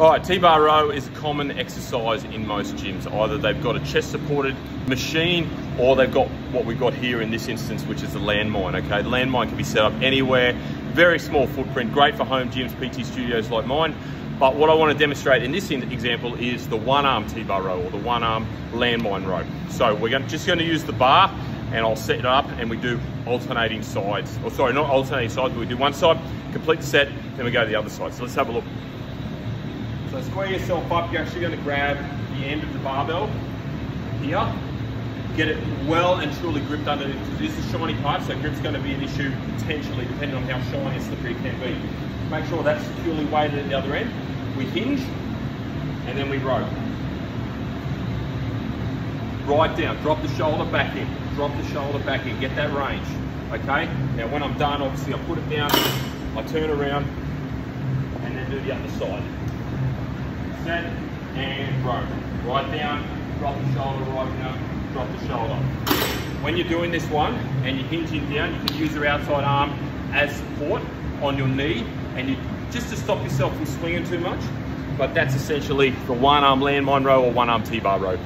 All right, T-bar row is a common exercise in most gyms. Either they've got a chest supported machine or they've got what we've got here in this instance, which is a landmine, okay? The landmine can be set up anywhere, very small footprint, great for home gyms, PT studios like mine. But what I want to demonstrate in this example is the one arm T-bar row or the one arm landmine row. So we're just going to use the bar and I'll set it up and we do alternating sides. Or sorry, not alternating sides, but we do one side, complete the set, then we go to the other side. So let's have a look. So square yourself up, you're actually going to grab the end of the barbell here, get it well and truly gripped underneath. This is shiny pipe, so grip's going to be an issue potentially depending on how shiny and slippery it can be. Make sure that's securely weighted at the other end. We hinge and then we row. Right down, drop the shoulder back in, drop the shoulder back in, get that range, okay? Now when I'm done, obviously I put it down, I turn around and then do the other side set, and row. Right down, drop the shoulder, right down, drop the shoulder. When you're doing this one and you're hinging down, you can use your outside arm as support on your knee and you just to stop yourself from swinging too much. But that's essentially the one arm landmine row or one arm T-bar row.